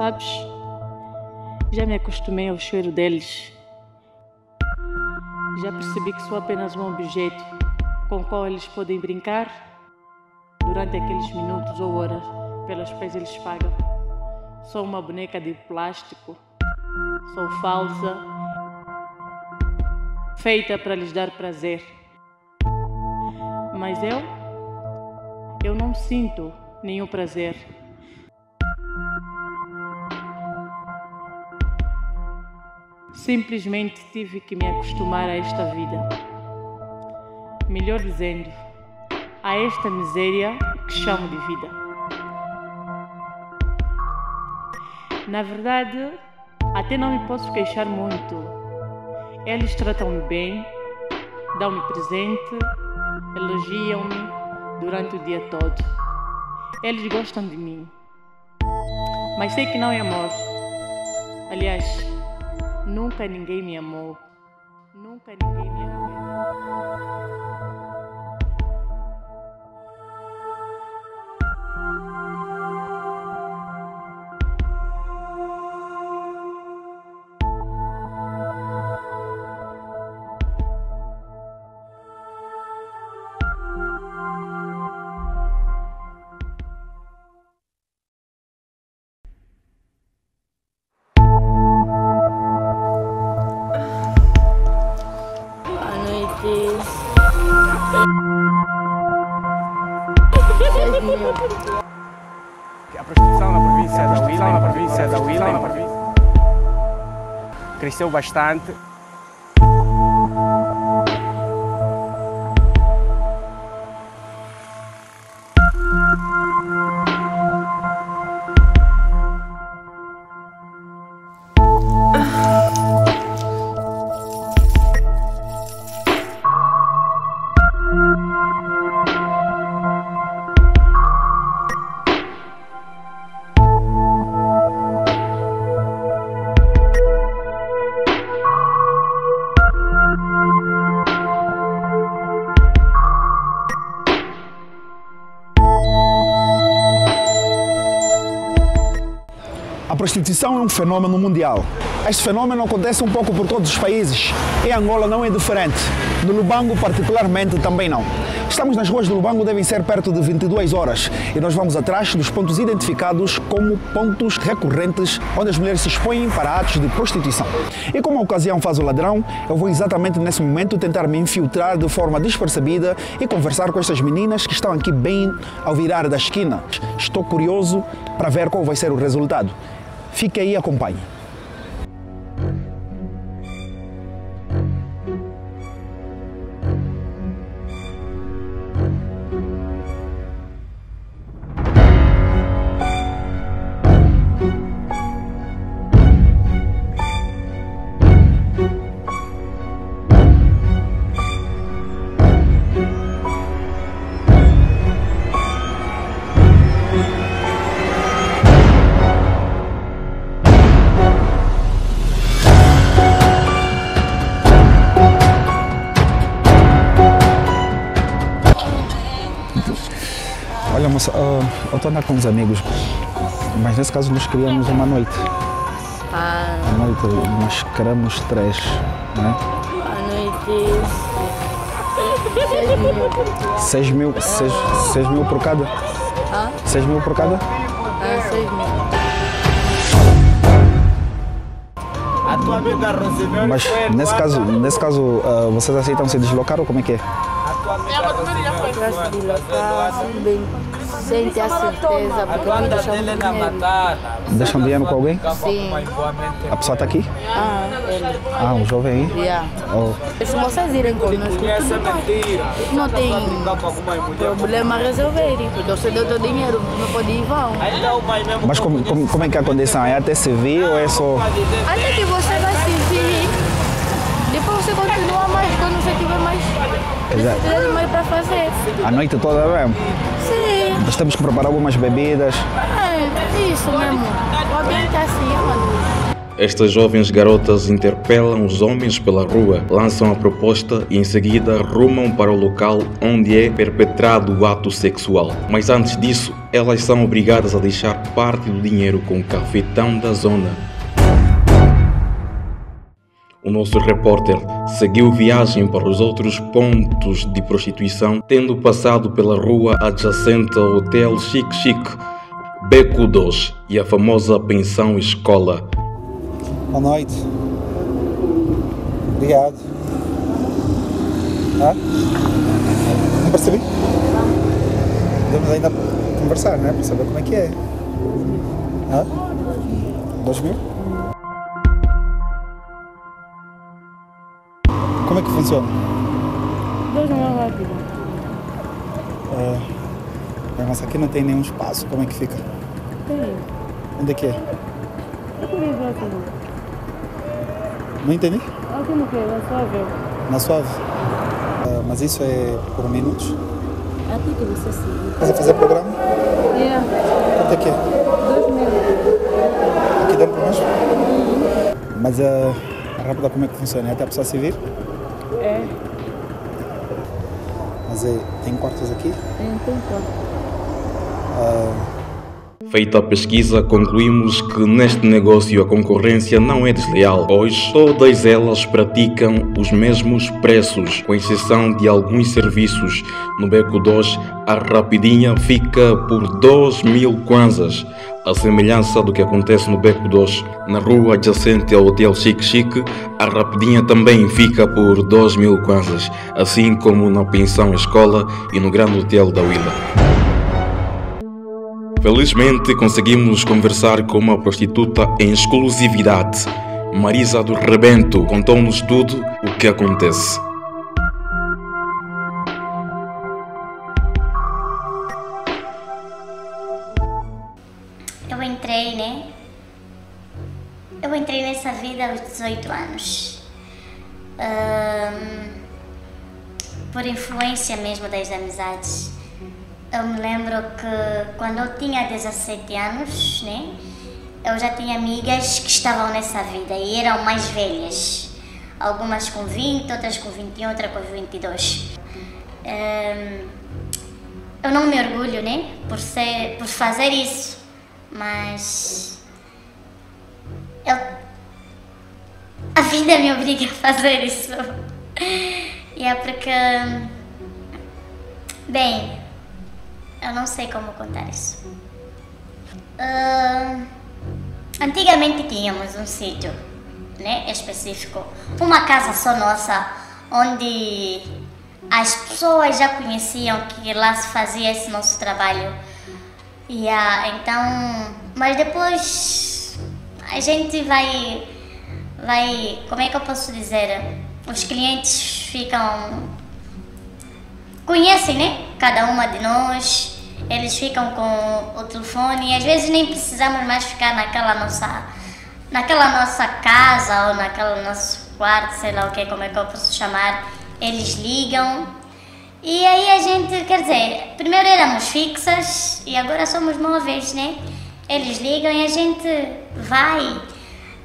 Sabes? Já me acostumei ao cheiro deles. Já percebi que sou apenas um objeto com o qual eles podem brincar durante aqueles minutos ou horas pelas quais eles pagam. Sou uma boneca de plástico. Sou falsa. Feita para lhes dar prazer. Mas eu? Eu não sinto nenhum prazer. Simplesmente tive que me acostumar a esta vida. Melhor dizendo, a esta miséria que chamo de vida. Na verdade, até não me posso queixar muito. Eles tratam-me bem, dão-me presente, elogiam-me durante o dia todo. Eles gostam de mim. Mas sei que não é amor. Aliás, nunca ninguém me amou. Nunca ninguém me amou. A prostituição na província da Huila, na província da Huila. Cresceu bastante. Prostituição é um fenômeno mundial. Este fenômeno acontece um pouco por todos os países. Em Angola não é diferente. No Lubango, particularmente, também não. Estamos nas ruas do Lubango, devem ser perto de 22 horas. E nós vamos atrás dos pontos identificados como pontos recorrentes onde as mulheres se expõem para atos de prostituição. E como a ocasião faz o ladrão, eu vou exatamente nesse momento tentar me infiltrar de forma despercebida e conversar com estas meninas que estão aqui bem ao virar da esquina. Estou curioso para ver qual vai ser o resultado. Fique aí e acompanhe. Ah, andando com uns amigos, mas nesse caso nós queríamos uma noite. Ah, Uma noite, nós queremos três, né? boa noite. Seis mil. Seis mil, seis, seis mil por cada? Hã? Seis mil por cada? Ah, seis mil. A tua amiga Rosemary Mas nesse caso, nesse caso ah, vocês aceitam se deslocar ou como é que é? A tua amiga Rosemary Pra se deslocar, bem, sem ter a certeza, porque me deixam dele na dinheiro. batata. Deixam dinheiro com alguém? Sim. A pessoa está aqui? Ah, ele. Ah, um jovem aí? Yeah. Oh, Se vocês irem conosco, é tudo. Não tem Brincar com alguma mulher. problema a resolverem, porque você deu teu dinheiro, não pode ir vão. Ainda o pai mesmo. mas como, como, como é que é a condição? É até se vir ou é só. Até que você vai se vir, depois você continua mais quando você tiver mais necessidade de mais para fazer. A noite toda mesmo? Sim, temos que preparar algumas bebidas. é isso mesmo. O ambiente é assim. Estas jovens garotas interpelam os homens pela rua, lançam a proposta e em seguida rumam para o local onde é perpetrado o ato sexual. Mas antes disso, elas são obrigadas a deixar parte do dinheiro com o cafetão da zona. O nosso repórter seguiu viagem para os outros pontos de prostituição, tendo passado pela rua adjacente ao Hotel Chic Chic, Beco 2 e a famosa pensão escola. Boa noite. Obrigado. Ah? Não percebi? Podemos ainda conversar, né? Para saber como é que é. Ah? Dois mil? Como é que funciona? Dois não é rápido. Ah, mas aqui não tem nenhum espaço. Como é que fica? Tem. Onde é que é? Queria ver aqui. Não entendi? Aqui no que? Na sua vez. Na suave. Ah, mas isso é por minutos? Aqui que você se Você fazer programa? Yeah. Quanto é que é? Dois mil. Aqui dentro mesmo? Mas a, a rápida como é que funciona? É até a pessoa se vir? É. Mas é, tem quartos aqui? Tem, tem quanto? Feita a pesquisa, concluímos que neste negócio a concorrência não é desleal, pois todas elas praticam os mesmos preços, com exceção de alguns serviços. No Beco 2, a rapidinha fica por 2 mil kwanzas, a semelhança do que acontece no Beco 2. Na rua adjacente ao Hotel Chic Chic, a rapidinha também fica por 2 mil kwanzas, assim como na pensão escola e no Grande Hotel da Willa. Felizmente conseguimos conversar com uma prostituta em exclusividade. Marisa do Rebento contou-nos tudo o que acontece. Por influência mesmo das amizades. Eu me lembro que quando eu tinha 17 anos, né? Eu já tinha amigas que estavam nessa vida e eram mais velhas. Algumas com 20, outras com 21, outras com 22. Ahn, eu não me orgulho, né? Por, ser, por fazer isso. Mas. Eu. A vida me obriga a fazer isso. E é porque. Bem, eu não sei como contar isso. Ah, antigamente tínhamos um sítio, né, específico, uma casa só nossa, onde as pessoas já conheciam que lá se fazia esse nosso trabalho. E ah, então, mas depois a gente vai, vai, como é que eu posso dizer? Os clientes ficam conhecem, né? Cada uma de nós. Eles ficam com o telefone e às vezes nem precisamos mais ficar naquela nossa, naquela nossa casa ou naquele nosso quarto, sei lá o que, como é que eu posso chamar. Eles ligam e aí a gente, quer dizer, primeiro éramos fixas e agora somos móveis, né? Eles ligam e a gente vai.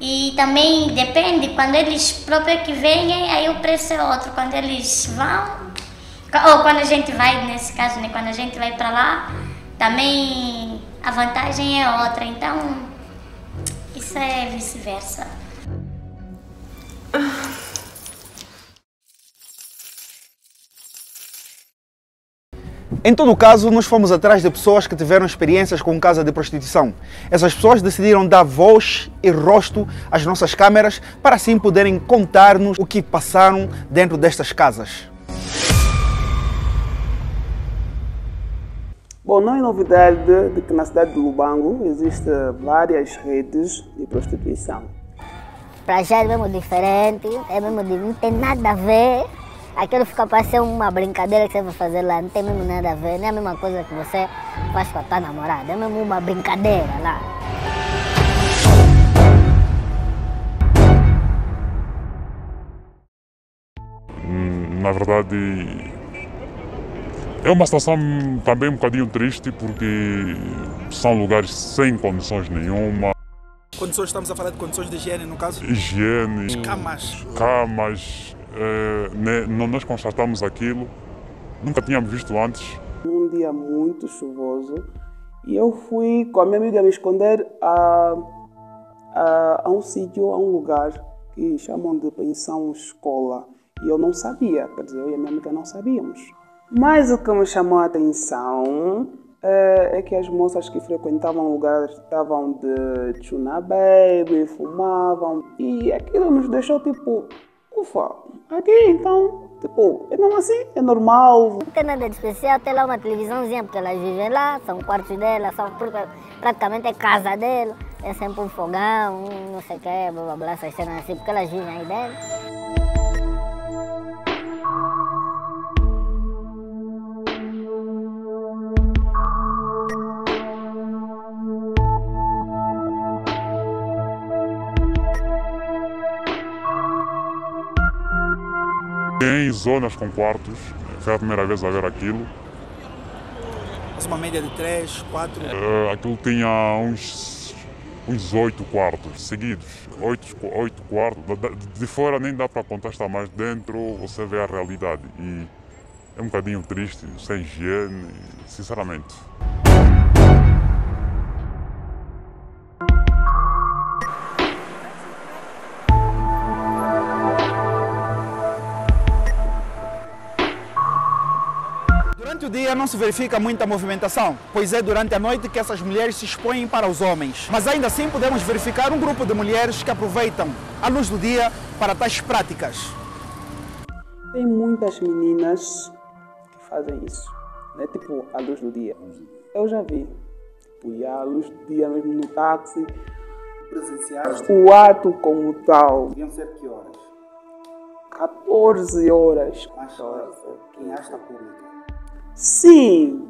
E também depende, quando eles próprios que vêm, aí o preço é outro. Quando eles vão, ou quando a gente vai, nesse caso, né, quando a gente vai para lá, também a vantagem é outra. Então, isso é vice-versa. Em todo caso, nós fomos atrás de pessoas que tiveram experiências com casa de prostituição. Essas pessoas decidiram dar voz e rosto às nossas câmeras para assim poderem contar-nos o que passaram dentro destas casas. Bom, não é novidade de que na cidade de Lubango existem várias redes de prostituição. Pra já é mesmo diferente, é mesmo não tem nada a ver. Aquilo fica parecendo uma brincadeira que você vai fazer lá, não tem mesmo nada a ver, não é a mesma coisa que você faz com a tua namorada, é mesmo uma brincadeira lá. na verdade é uma situação também um bocadinho triste porque são lugares sem condições nenhuma, Condições, estamos a falar de condições de higiene, no caso? higiene, Camas. camas, né, não- nós constatamos aquilo, nunca tínhamos visto antes. Um dia muito chuvoso E eu fui com a minha amiga me esconder a, a, a um sítio, a um lugar que chamam de pensão escola. E eu não sabia, quer dizer, eu e a minha amiga não sabíamos. Mas o que me chamou a atenção é, é que as moças que frequentavam o lugar estavam de tuna baby, fumavam. E aquilo nos deixou tipo, ufa, aqui então, tipo, é mesmo assim, é normal. Não tem nada de especial, tem lá uma televisãozinha, porque elas vivem lá, são quartos dela, são praticamente é casa dela. É sempre um fogão, não sei o que, blá blá blá, essas cenas assim, porque elas vivem aí dentro. Tem zonas com quartos, foi a primeira vez a ver aquilo. Mas uma média de 3, 4? Uh, aquilo tinha uns, uns 8 quartos seguidos. 8, 8 quartos. De fora nem dá para contestar, mas dentro você vê a realidade. E é um bocadinho triste, sem higiene, sinceramente. Dia não se verifica muita movimentação, pois é durante a noite que essas mulheres se expõem para os homens. Mas ainda assim podemos verificar um grupo de mulheres que aproveitam a luz do dia para tais práticas. Tem muitas meninas que fazem isso, né? tipo a luz do dia. Eu já vi. Tipo, e a luz do dia mesmo no táxi. Presenciaste? O ato como tal. Deviam ser que horas? 14 horas. Mais horas. Em asta pública. Sim.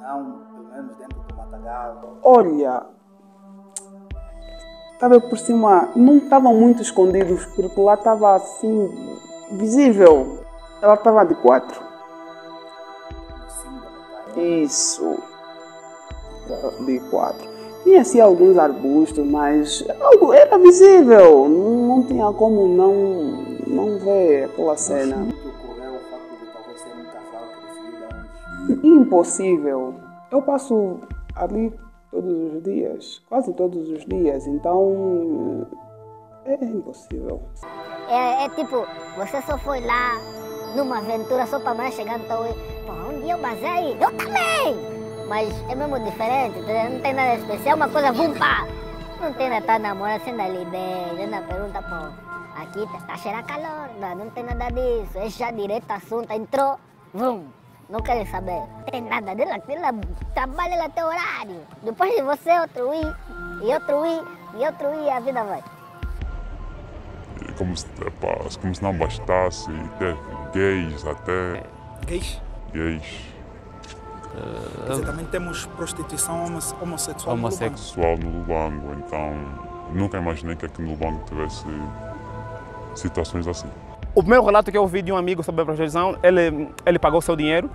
Não, pelo menos dentro do matagal. Olha, estava por cima, não estavam muito escondidos, porque lá estava assim, visível. Ela estava de quatro. Isso. De quatro. Tinha assim alguns arbustos, mas algo era visível. Não, não tinha como não, não ver aquela cena. Impossível. Eu passo ali todos os dias, quase todos os dias, então é impossível. É, é tipo, você só foi lá numa aventura só para mais chegar então, pô, um dia eu basei, eu também! Mas é mesmo diferente, não tem nada especial, uma coisa, pá! Não tem nada, tá namorando, sendo ali bem, ainda pergunta, pô, aqui tá, tá cheirando calor, não, não tem nada disso, é já direto assunto, entrou, vum, não querem saber. Não tem nada dela, ela trabalha até horário. Depois de você, outro ir, e outro ir, e outro ir, a vida vai. E como se, epa, como se não bastasse ter gays até. Gays? Gays. Quer dizer, também temos prostituição homossexual, homossexual no Lubango. Então, nunca imaginei que aqui no Lubango tivesse situações assim. O primeiro relato que eu ouvi de um amigo sobre a prostituição, ele, ele pagou seu dinheiro,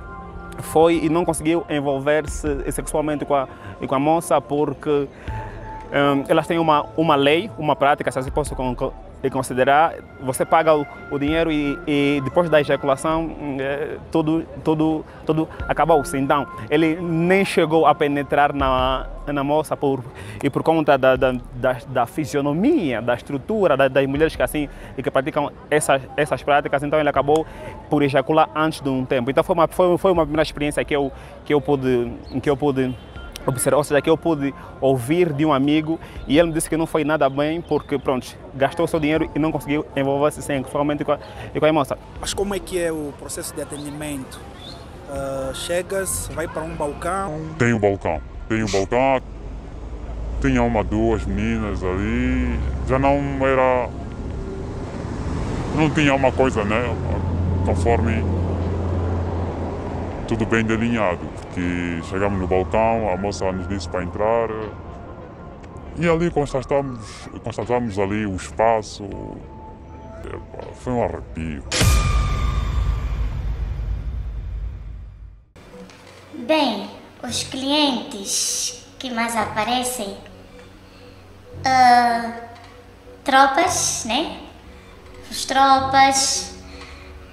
foi e não conseguiu envolver-se sexualmente com a, com a moça porque um, elas têm uma, uma lei, uma prática, se assim posso e considerar, você paga o, o dinheiro e, e, depois da ejaculação é, tudo, tudo, tudo acabou-se. Então, ele nem chegou a penetrar na, na moça por, e por conta da, da, da, da fisionomia, da estrutura da, das mulheres que assim e que praticam essas, essas práticas, então ele acabou por ejacular antes de um tempo. Então foi uma, foi, foi uma primeira experiência que eu, que eu pude, que eu pude observar, ou seja, que eu pude ouvir de um amigo e ele me disse que não foi nada bem porque, pronto, gastou o seu dinheiro e não conseguiu envolver-se sexualmente com a, com a moça. Mas como é que é o processo de atendimento? Uh, chegas, vai para um balcão? Tem um balcão, tem um balcão, tinha uma, duas meninas ali, já não era, não tinha uma coisa, né, conforme tudo bem delineado, porque chegamos no balcão, a moça nos disse para entrar e ali constatamos, constatamos ali o espaço. Epa, foi um arrepio. Bem, os clientes que mais aparecem, uh, tropas, né? Os tropas,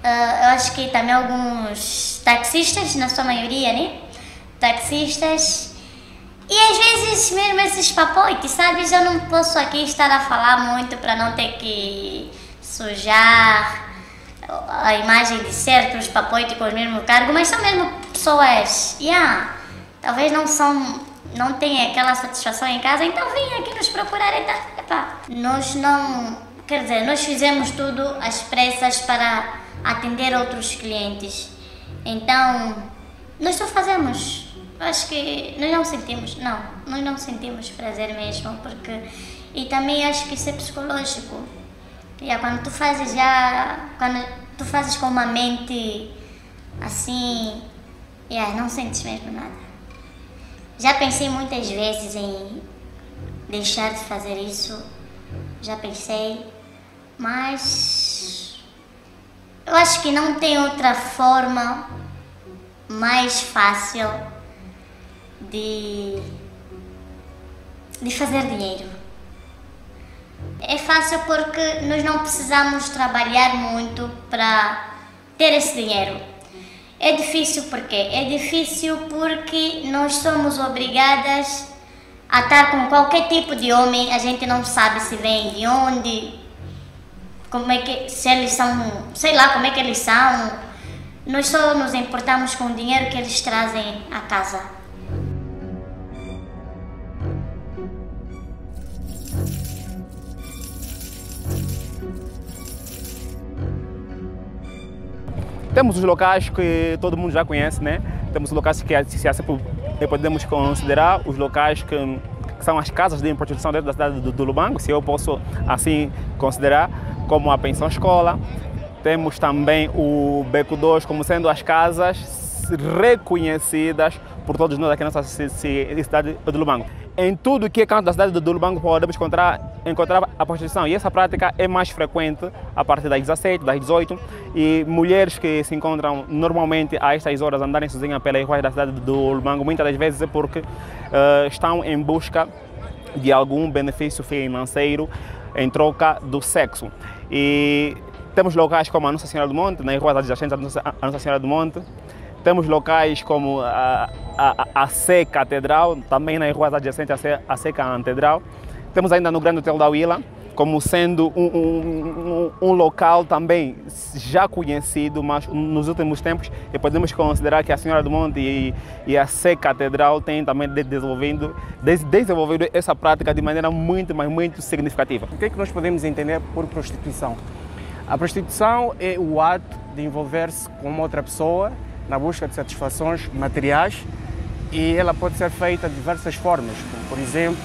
Uh, eu acho que também alguns taxistas, na sua maioria, né? Taxistas. E às vezes mesmo esses papoites, sabes? Eu não posso aqui estar a falar muito para não ter que sujar a imagem de certos papoites com o mesmo cargo, mas são mesmo pessoas, yeah, talvez não são, não têm aquela satisfação em casa, então vêm aqui nos procurar e tá, epá, nós não, quer dizer, nós fizemos tudo às pressas para atender outros clientes, então nós só fazemos acho que nós não sentimos, não, nós não sentimos prazer mesmo, porque e também acho que isso é psicológico. Yeah, quando tu fazes já, quando tu fazes com uma mente assim, yeah, não sentes mesmo nada. Já pensei muitas vezes em deixar de fazer isso, já pensei, mas eu acho que não tem outra forma mais fácil de, de fazer dinheiro. É fácil porque nós não precisamos trabalhar muito para ter esse dinheiro. É difícil porque é difícil porque nós somos obrigadas a estar com qualquer tipo de homem, a gente não sabe se vem de onde, como é que se eles são, sei lá como é que eles são. Nós só nos importamos com o dinheiro que eles trazem à casa. Temos os locais que todo mundo já conhece, né? Temos locais que se podemos considerar os locais que, que, são as casas de prostituição dentro da cidade do, do Lubango, se eu posso assim considerar, como a pensão escola. Temos também o Beco 2 como sendo as casas reconhecidas por todos nós aqui na nossa cidade do Lubango em tudo que é canto da cidade do Lubango podemos encontrar, encontrar a prostituição e essa prática é mais frequente a partir das 17, das 18 e mulheres que se encontram normalmente a estas horas andarem sozinhas pelas ruas da cidade do Lubango muitas das vezes é porque uh, estão em busca de algum benefício financeiro em troca do sexo. E temos locais como a Nossa Senhora do Monte, nas ruas adjacentes à Nossa Senhora do Monte, temos locais como a, a, a C Catedral, também nas ruas adjacentes à C Catedral. Temos ainda no Grande Hotel da Willa, como sendo um, um, um, local também já conhecido, mas nos últimos tempos e podemos considerar que a Senhora do Monte e, e a C Catedral têm também desenvolvido, desenvolvido essa prática de maneira muito, mas muito significativa. O que é que nós podemos entender por prostituição? A prostituição é o ato de envolver-se com outra pessoa na busca de satisfações materiais e ela pode ser feita de diversas formas, por exemplo,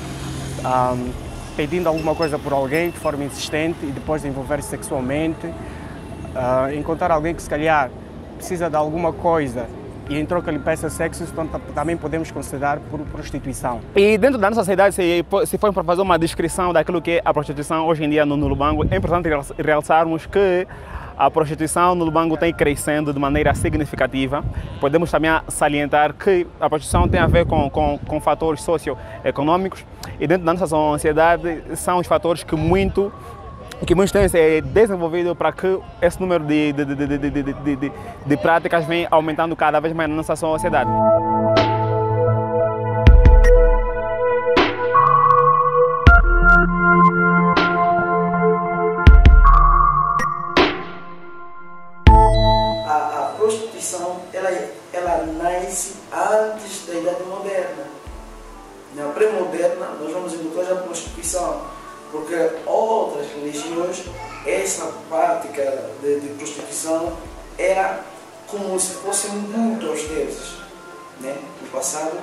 um, pedindo alguma coisa por alguém de forma insistente e depois de envolver-se sexualmente, uh, encontrar alguém que se calhar precisa de alguma coisa e em troca lhe peça sexo, então também podemos considerar por prostituição. E dentro da nossa sociedade, se, se for para fazer uma descrição daquilo que é a prostituição hoje em dia no, no Lubango, é importante realçarmos que a prostituição no Lubango tem crescendo de maneira significativa. Podemos também salientar que a prostituição tem a ver com, com, com fatores socioeconômicos e dentro da nossa sociedade são os fatores que muito que muitos têm é desenvolvido para que esse número de, de, de, de, de práticas venha aumentando cada vez mais na nossa sociedade. Essa prática de, de prostituição era como se fosse um culto aos deuses. Né? No passado,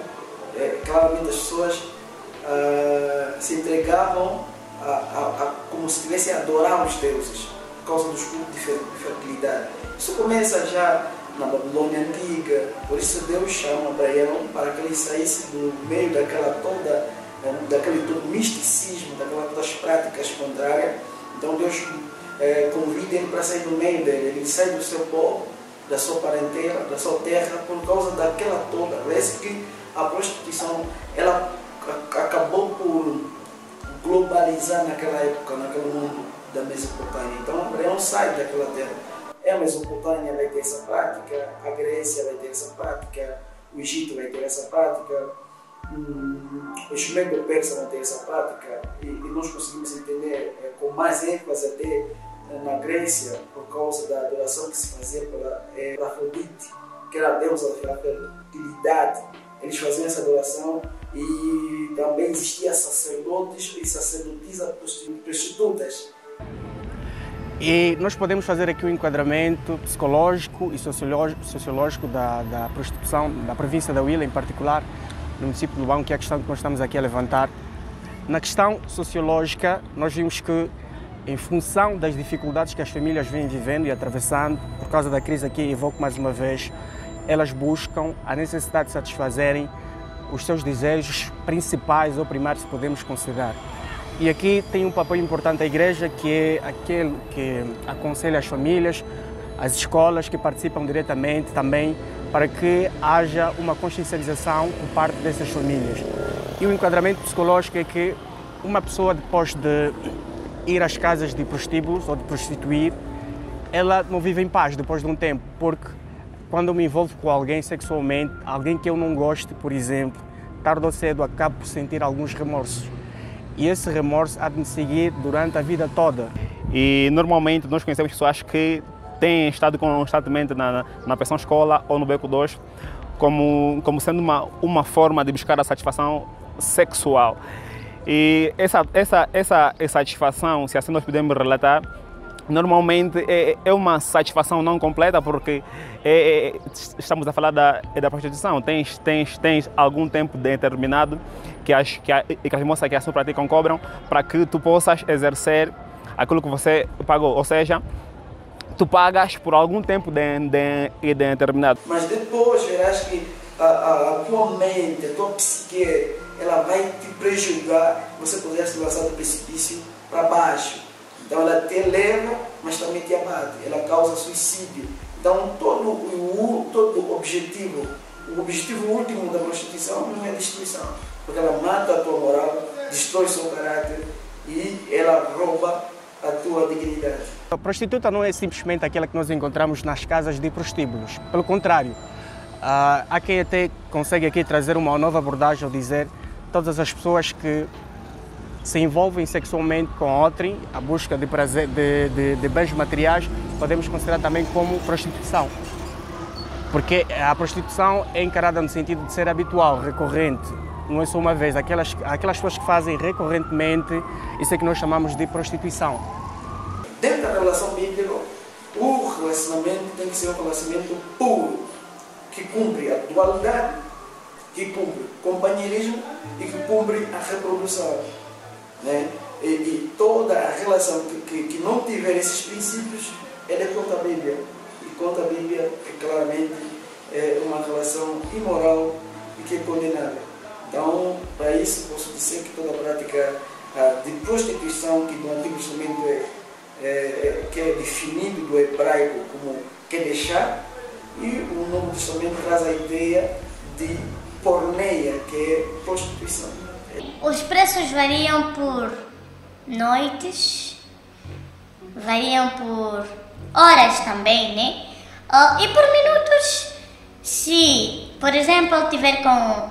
é, claramente as pessoas uh, se entregavam a, a, a, como se estivessem adorar os deuses, por causa dos cultos de fertilidade. Isso começa já na Babilônia antiga. Por isso Deus chama Abraão para que ele saísse do meio daquela toda, né, daquele todo misticismo, daquelas práticas contrárias. Então Deus é, convida ele para sair do meio dele. Ele sai do seu povo, da sua parentela, da sua terra, por causa daquela toda. Parece que a prostituição ela acabou por globalizar naquela época, naquele mundo da Mesopotâmia. Então Abraão sai daquela terra é a Mesopotâmia vai ter essa prática, a Grécia vai ter essa prática, o Egito vai ter essa prática, hum, os médios persas não têm essa prática e, e nós conseguimos entender é, com mais ênfase até é, na Grécia por causa da adoração que se fazia para, é, para Afrodite, que era a deusa da fertilidade. Eles faziam essa adoração e também existia sacerdotes e sacerdotisas prostitutas. E nós podemos fazer aqui um enquadramento psicológico e sociológico, sociológico da, da prostituição da província da Huila, em particular, no município do Lubango, que é a questão que nós estamos aqui a levantar. Na questão sociológica, nós vimos que, em função das dificuldades que as famílias vêm vivendo e atravessando, por causa da crise aqui, evoco mais uma vez, elas buscam a necessidade de satisfazerem os seus desejos principais ou primários, podemos considerar. E aqui tem um papel importante a igreja, que é aquele que aconselha as famílias, as escolas que participam diretamente também, para que haja uma consciencialização por parte dessas famílias. E o enquadramento psicológico é que uma pessoa, depois de ir às casas de prostíbulos ou de prostituir, ela não vive em paz depois de um tempo, porque quando eu me envolvo com alguém sexualmente, alguém que eu não goste, por exemplo, tarde ou cedo acabo por sentir alguns remorsos. E esse remorso há de me seguir durante a vida toda. E normalmente nós conhecemos pessoas que têm estado constantemente na, na pensão escola ou no beco 2 como, como sendo uma, uma forma de buscar a satisfação sexual. E essa, essa, essa satisfação, se assim nós podemos relatar, normalmente é, é uma satisfação não completa porque é, é, estamos a falar da, é da prostituição. Tens, tens, tens algum tempo determinado que as, que, a, que as moças que assim praticam cobram para que tu possas exercer aquilo que você pagou. Ou seja, tu pagas por algum tempo de, de, de determinado. Mas depois verás que a, a, a tua mente, a tua psique, ela vai te prejudicar, você poder se lançar do precipício para baixo. Então ela te eleva, mas também te abate, ela causa suicídio. Então todo o, todo objetivo, o objetivo último da prostituição não é a destruição, porque ela mata a tua moral, destrói seu caráter e ela rouba a tua dignidade. A prostituta não é simplesmente aquela que nós encontramos nas casas de prostíbulos. Pelo contrário, há quem até consegue aqui trazer uma nova abordagem ao dizer todas as pessoas que se envolvem sexualmente com outrem, a busca de, prazer, de, de, de bens materiais, podemos considerar também como prostituição. Porque a prostituição é encarada no sentido de ser habitual, recorrente, não é só uma vez. Aquelas, aquelas pessoas que fazem recorrentemente, isso é que nós chamamos de prostituição. Dentro da relação bíblica, o relacionamento tem que ser um relacionamento puro, que cumpre a dualidade, que cumpre o companheirismo e que cumpre a reprodução né? E, e, toda a relação que, que, que, não tiver esses princípios, ela é contra a Bíblia. E contra a Bíblia é claramente é uma relação imoral e que é condenável. Então, para isso, posso dizer que toda a prática de prostituição que no Antigo Testamento é, é, que é definido do hebraico como deixar, e o Novo Testamento traz a ideia de porneia, que é prostituição. Os preços variam por noites, variam por horas também, né? e por minutos. Se, por exemplo, tiver com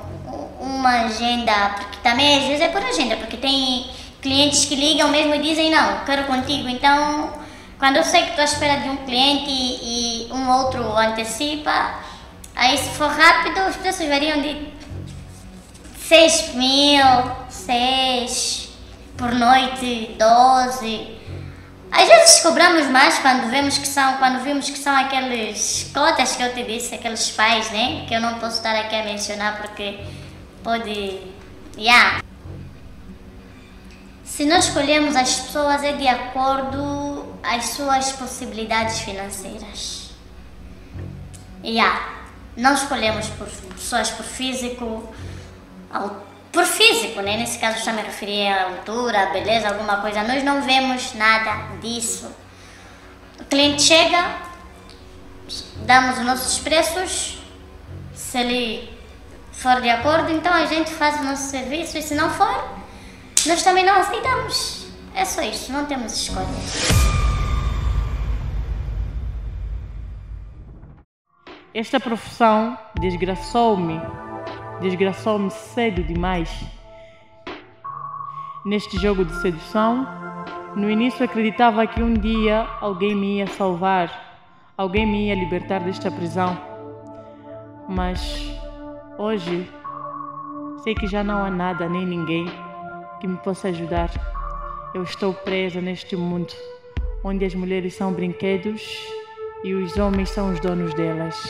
uma agenda, porque também às vezes é por agenda, porque tem clientes que ligam mesmo e dizem não, quero contigo. Então, quando eu sei que estou à espera de um cliente e, e um outro antecipa, aí se for rápido, os preços variam de 6 mil, 6 por noite, 12. Às vezes cobramos mais quando vemos que são, quando vimos que são aqueles cotas que eu te disse, aqueles pais, né? Que eu não posso estar aqui a mencionar porque pode. Yeah. Se nós escolhemos as pessoas é de acordo às suas possibilidades financeiras. Yeah. Não escolhemos por pessoas por físico, por físico, né? nesse caso está me referir à altura, beleza, alguma coisa. Nós não vemos nada disso. O cliente chega, damos os nossos preços, se ele for de acordo, então a gente faz o nosso serviço e se não for, nós também não aceitamos. É só isso, não temos escolha. Esta profissão desgraçou-me desgraçou-me cedo demais. Neste jogo de sedução, no início acreditava que um dia alguém me ia salvar, alguém me ia libertar desta prisão. Mas hoje sei que já não há nada nem ninguém que me possa ajudar. Eu estou presa neste mundo onde as mulheres são brinquedos e os homens são os donos delas.